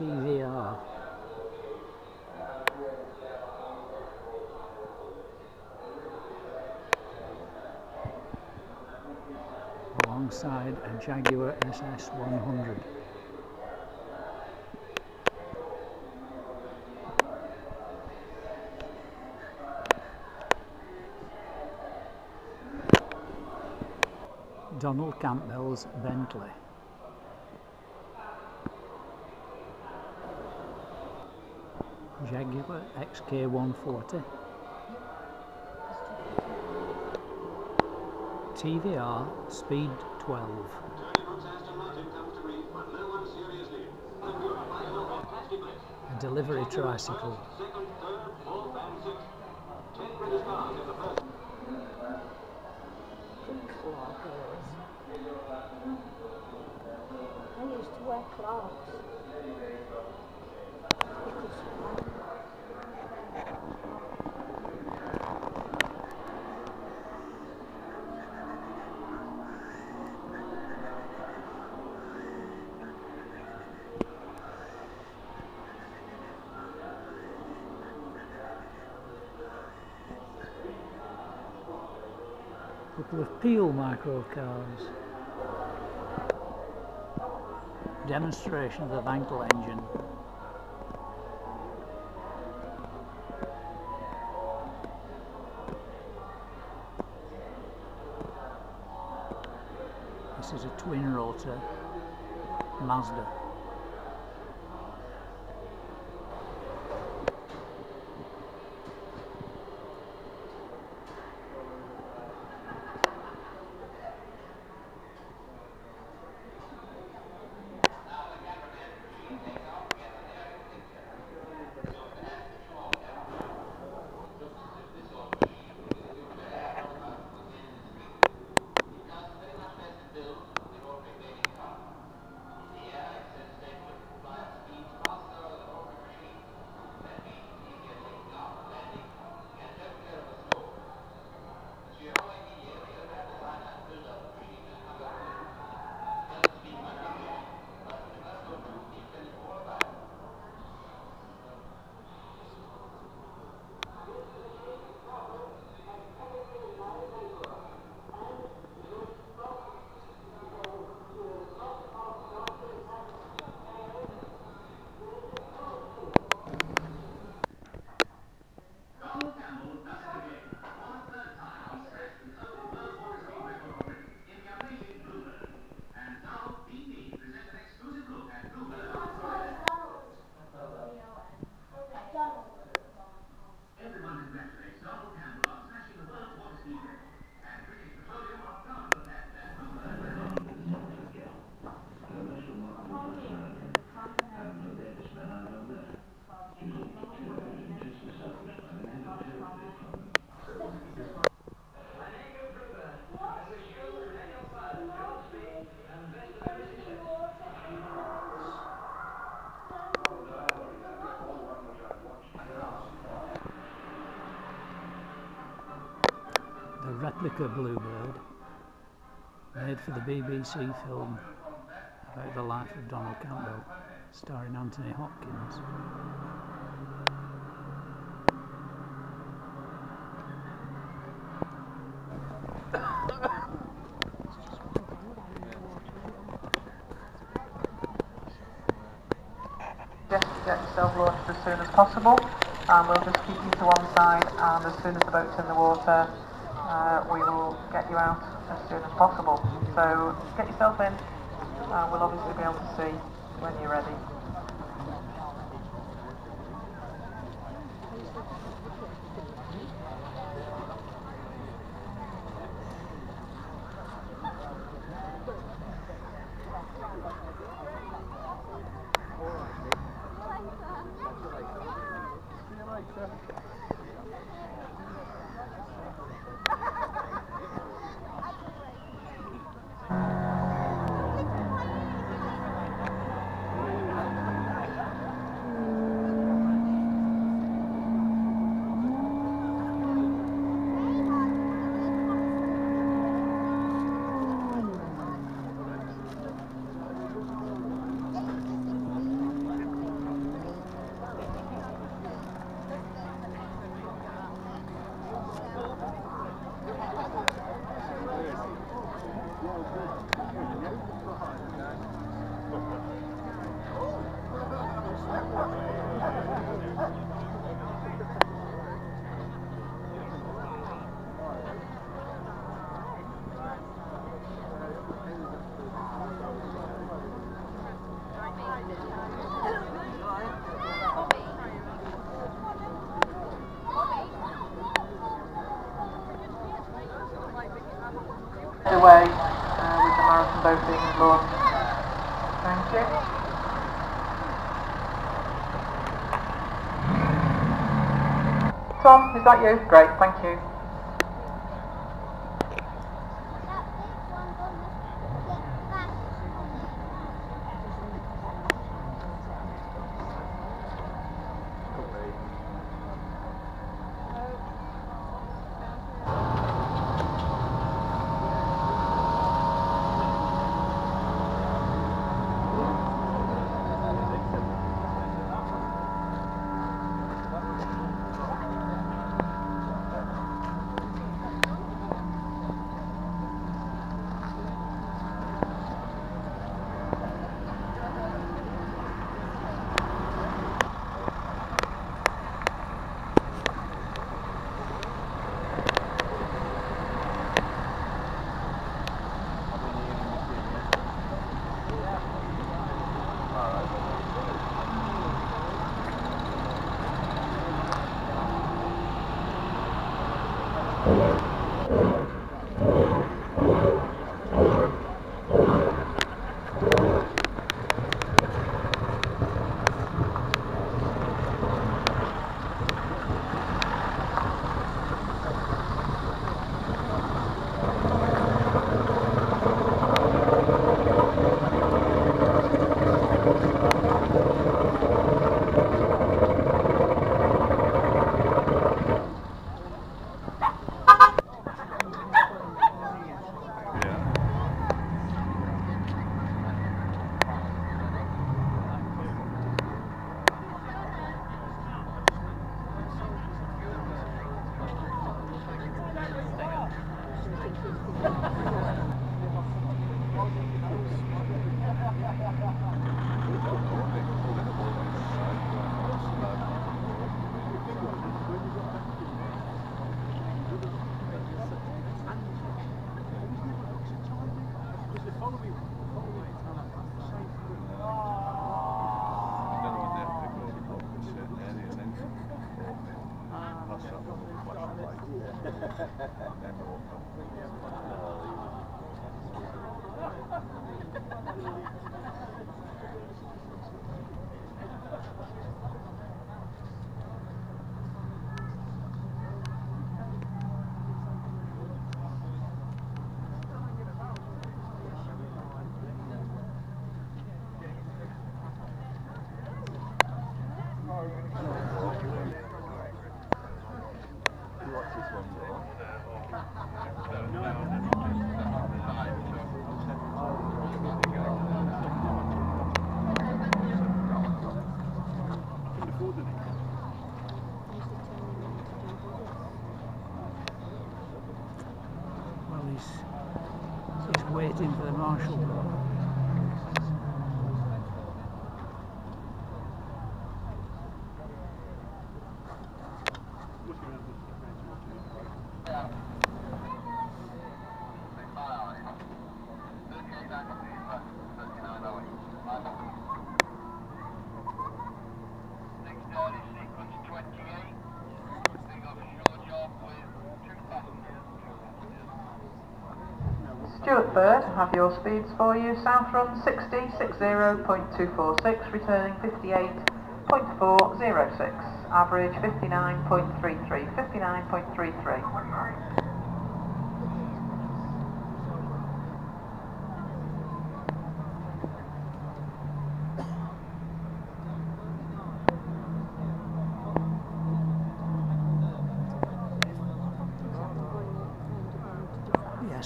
TVR. Alongside a Jaguar SS 100. Donald Campbell's Bentley. Jaguar XK140 TVR Speed 12 A delivery tricycle. I used to wear clogs. Couple of Peel micro cars. Demonstration of the Wankel engine. This is a twin rotor Mazda. Replica Bluebird made for the BBC film about the life of Donald Campbell starring Anthony Hopkins. Just get yourself launched as soon as possible and we'll just keep you to one side and as soon as the boat's in the water uh, we will get you out as soon as possible. So get yourself in and we'll obviously be able to see when you're ready. Tom, is that you? Great, thank you. Well, he's, he's waiting for the Bird, have your speeds for you. South run 60, 60.246, returning 58.406. Average 59.33, 59.33.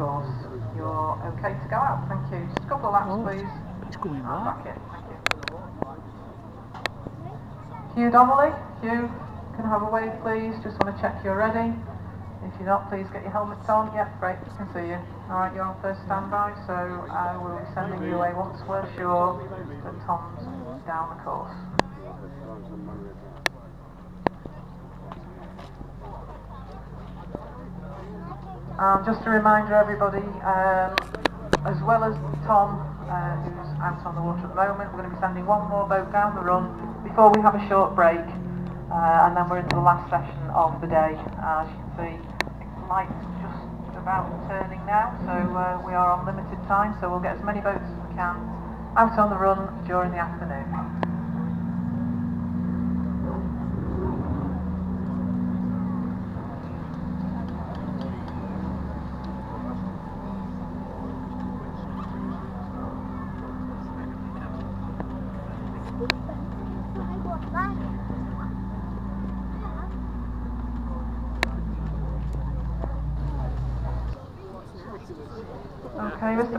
course? You're okay to go out, thank you. Just a couple of laps, Oh, please. It's going back. back in, thank you. Hugh Donnelly, Hugh, can I have a wave, please? Just want to check you're ready. If you're not, please get your helmet on. Yep, great, I can see you. Alright, you're on first standby, so I will be sending you away once we're sure that Tom's down the course. Um, just a reminder, everybody, um, as well as Tom, uh, who's out on the water at the moment, we're going to be sending one more boat down the run before we have a short break, uh, and then we're into the last session of the day. As you can see, the light's just about turning now, so uh, we are on limited time, so we'll get as many boats as we can out on the run during the afternoon.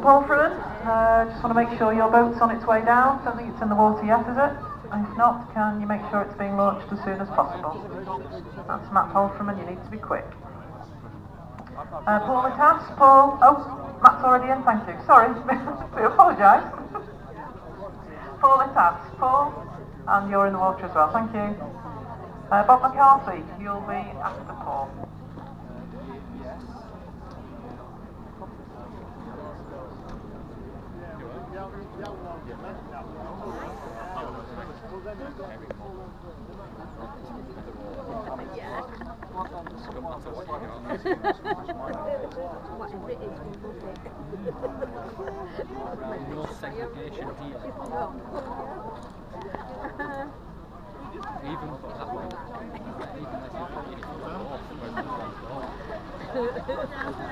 Mr. Pulford, uh, just want to make sure your boat's on its way down. Don't think it's in the water yet, is it? And if not, can you make sure it's being launched as soon as possible? That's Matt Polfram and you need to be quick. Uh, Paul Matas, Paul, oh, Matt's already in, thank you. Sorry, we apologise. Paul Matas, Paul, and you're in the water as well, thank you. Uh, Bob McCarthy, you'll be after Paul. Whatever it is, we love it. No segregation here. Even that one. Even if I have one if you put it off.